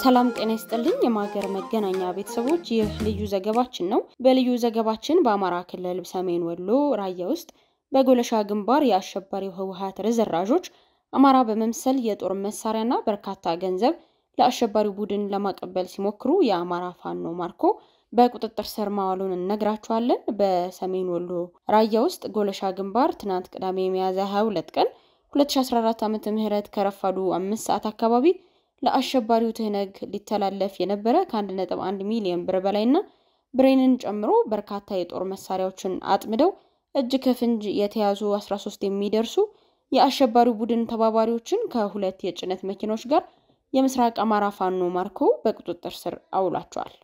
ሰላም ጤና ይስጥልኝ። የማገር መገናኛ ቤተሰቦች፣ ይህ ልዩ ዘገባችን ነው። በልዩ ዘገባችን በአማራ ክልል ሰሜን ወሎ ራያ ውስጥ በጎለሻ ግንባር የአሸባሪው ህወሀት ርዝራዦች አማራ በመምሰል የጦር መሳሪያና በርካታ ገንዘብ ለአሸባሪው ቡድን ለማቀበል ሲሞክሩ የአማራ ፋኖ ማርኮ በቁጥጥር ስር ማዋሉን እነግራችኋለን። በሰሜን ወሎ ራያ ውስጥ ጎለሻ ግንባር ትናንት ቅዳሜ ሚያዝያ 22 ቀን 2014 ዓ ም ከረፋዱ አምስት ሰዓት አካባቢ ለአሸባሪው ትህነግ ሊተላለፍ የነበረ ከ1.1 ሚሊዮን ብር በላይና ብሬንን ጨምሮ በርካታ የጦር መሳሪያዎችን አጥምደው እጅ ከፍንጅ የተያዙ 13 የሚደርሱ የአሸባሪው ቡድን ተባባሪዎችን ከሁለት የጭነት መኪኖች ጋር የምስራቅ አማራ ፋኖ ማርኮ በቁጥጥር ስር አውሏቸዋል።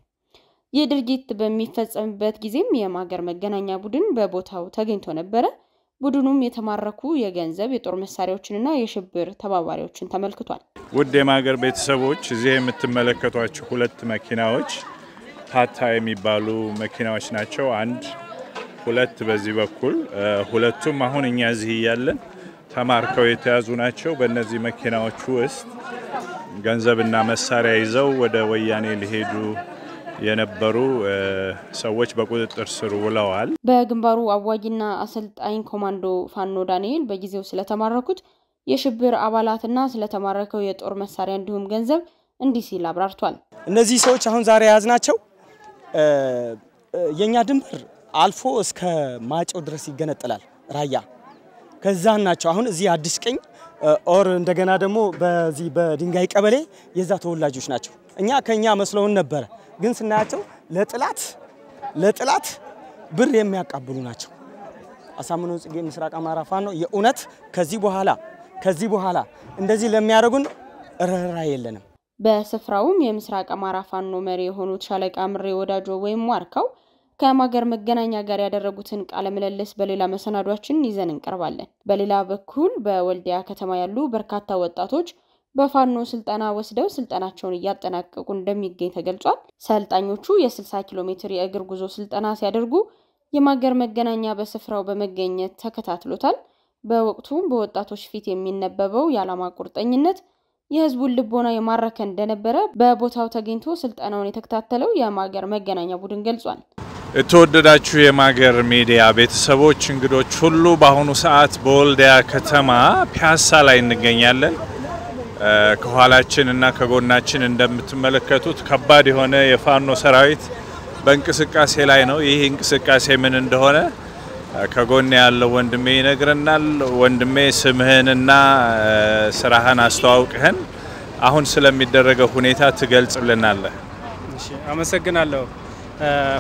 ይህ ድርጊት በሚፈጸምበት ጊዜም የማገር መገናኛ ቡድን በቦታው ተገኝቶ ነበረ። ቡድኑም የተማረኩ የገንዘብ የጦር መሳሪያዎችንና የሽብር ተባባሪዎችን ተመልክቷል። ውድ የማገር ቤተሰቦች እዚህ የምትመለከቷቸው ሁለት መኪናዎች ታታ የሚባሉ መኪናዎች ናቸው። አንድ ሁለት በዚህ በኩል ሁለቱም አሁን እኛ እዚህ እያለን ተማርከው የተያዙ ናቸው። በእነዚህ መኪናዎች ውስጥ ገንዘብና መሳሪያ ይዘው ወደ ወያኔ ሊሄዱ የነበሩ ሰዎች በቁጥጥር ስር ውለዋል። በግንባሩ አዋጊና አሰልጣኝ ኮማንዶ ፋኖ ዳንኤል በጊዜው ስለተማረኩት የሽብር አባላትና ስለተማረከው የጦር መሳሪያ እንዲሁም ገንዘብ እንዲህ ሲል አብራርቷል። እነዚህ ሰዎች አሁን ዛሬ የያዝናቸው የእኛ ድንበር አልፎ እስከ ማጨው ድረስ ይገነጠላል ራያ ከዛ ናቸው። አሁን እዚህ አዲስ ቀኝ ኦር እንደገና ደግሞ በዚህ በድንጋይ ቀበሌ የዛ ተወላጆች ናቸው። እኛ ከኛ መስለውን ነበረ፣ ግን ስናያቸው ለጥላት ለጥላት ብር የሚያቃብሉ ናቸው። አሳምነው ጽጌ ምስራቅ አማራ ፋኖ የእውነት ከዚህ በኋላ ከዚህ በኋላ እንደዚህ ለሚያደርጉን ርኅራ የለንም። በስፍራውም የምስራቅ አማራ ፋኖ መሪ የሆኑት ሻለቃ ምሬ ወዳጆ ወይም ዋርካው ከማገር መገናኛ ጋር ያደረጉትን ቃለ ምልልስ በሌላ መሰናዷችን ይዘን እንቀርባለን። በሌላ በኩል በወልዲያ ከተማ ያሉ በርካታ ወጣቶች በፋኖ ስልጠና ወስደው ስልጠናቸውን እያጠናቀቁ እንደሚገኝ ተገልጿል። ሰልጣኞቹ የ60 ኪሎ ሜትር የእግር ጉዞ ስልጠና ሲያደርጉ የማገር መገናኛ በስፍራው በመገኘት ተከታትሎታል። በወቅቱም በወጣቶች ፊት የሚነበበው የዓላማ ቁርጠኝነት የህዝቡን ልቦና የማረከ እንደነበረ በቦታው ተገኝቶ ስልጠናውን የተከታተለው የማገር መገናኛ ቡድን ገልጿል። የተወደዳችሁ የማገር ሚዲያ ቤተሰቦች፣ እንግዶች ሁሉ በአሁኑ ሰዓት በወልዲያ ከተማ ፒያሳ ላይ እንገኛለን። ከኋላችን እና ከጎናችን እንደምትመለከቱት ከባድ የሆነ የፋኖ ሰራዊት በእንቅስቃሴ ላይ ነው። ይህ እንቅስቃሴ ምን እንደሆነ ከጎን ያለው ወንድሜ ይነግረናል። ወንድሜ ስምህንና ስራህን አስተዋውቅህን አሁን ስለሚደረገው ሁኔታ ትገልጽልናለህ? አመሰግናለሁ።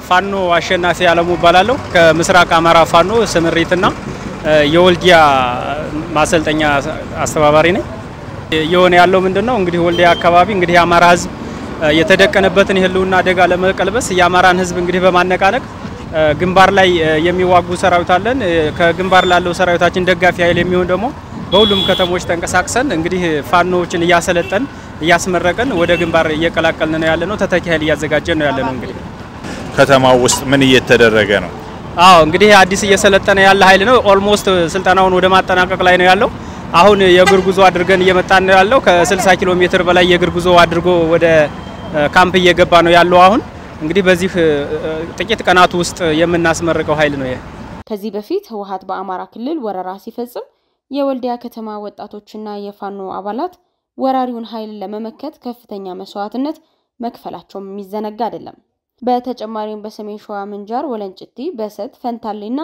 ፋኖ አሸናፊ አለሙ እባላለሁ። ከምስራቅ አማራ ፋኖ ስምሪትና የወልዲያ ማሰልጠኛ አስተባባሪ ነኝ። እየሆነ ያለው ምንድን ነው እንግዲህ ወልዲያ አካባቢ እንግዲህ የአማራ ህዝብ የተደቀነበትን የህልውና አደጋ ለመቀልበስ የአማራን ህዝብ እንግዲህ በማነቃነቅ ግንባር ላይ የሚዋጉ ሰራዊት አለን። ከግንባር ላለው ሰራዊታችን ደጋፊ ኃይል የሚሆን ደግሞ በሁሉም ከተሞች ተንቀሳቅሰን እንግዲህ ፋኖዎችን እያሰለጠን እያስመረቅን ወደ ግንባር እየቀላቀልን ነው ያለ ነው። ተተኪ ኃይል እያዘጋጀን ነው ያለ ነው። እንግዲህ ከተማው ውስጥ ምን እየተደረገ ነው? አዎ እንግዲህ አዲስ እየሰለጠነ ያለ ኃይል ነው። almost ስልጠናውን ወደ ማጠናቀቅ ላይ ነው ያለው። አሁን የእግር ጉዞ አድርገን እየመጣን ነው ያለው። ከ60 ኪሎ ሜትር በላይ የእግር ጉዞ አድርጎ ወደ ካምፕ እየገባ ነው ያለው አሁን እንግዲህ በዚህ ጥቂት ቀናት ውስጥ የምናስመርቀው ኃይል ነው። ከዚህ በፊት ህወሀት በአማራ ክልል ወረራ ሲፈጽም የወልዲያ ከተማ ወጣቶችና የፋኖ አባላት ወራሪውን ኃይል ለመመከት ከፍተኛ መስዋዕትነት መክፈላቸውም የሚዘነጋ አይደለም። በተጨማሪም በሰሜን ሸዋ ምንጃር፣ ወለንጭቲ፣ በሰት፣ ፈንታሌና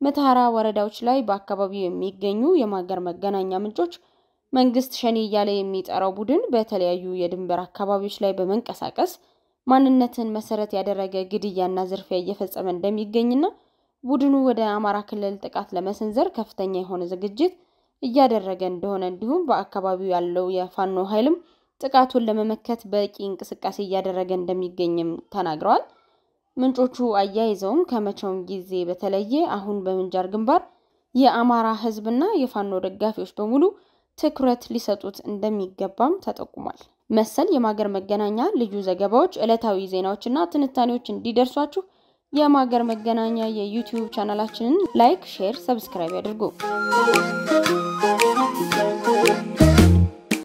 መተሐራ ወረዳዎች ላይ በአካባቢው የሚገኙ የማገር መገናኛ ምንጮች መንግስት ሸኔ እያለ የሚጠራው ቡድን በተለያዩ የድንበር አካባቢዎች ላይ በመንቀሳቀስ ማንነትን መሰረት ያደረገ ግድያና ዝርፊያ እየፈጸመ እንደሚገኝና ቡድኑ ወደ አማራ ክልል ጥቃት ለመሰንዘር ከፍተኛ የሆነ ዝግጅት እያደረገ እንደሆነ እንዲሁም በአካባቢው ያለው የፋኖ ኃይልም ጥቃቱን ለመመከት በቂ እንቅስቃሴ እያደረገ እንደሚገኝም ተናግረዋል። ምንጮቹ አያይዘውም ከመቼውም ጊዜ በተለየ አሁን በምንጃር ግንባር የአማራ ህዝብና የፋኖ ደጋፊዎች በሙሉ ትኩረት ሊሰጡት እንደሚገባም ተጠቁሟል። መሰል የማገር መገናኛ ልዩ ዘገባዎች፣ ዕለታዊ ዜናዎችና ትንታኔዎች እንዲደርሷችሁ የማገር መገናኛ የዩቲዩብ ቻናላችንን like፣ share፣ subscribe ያድርጉ።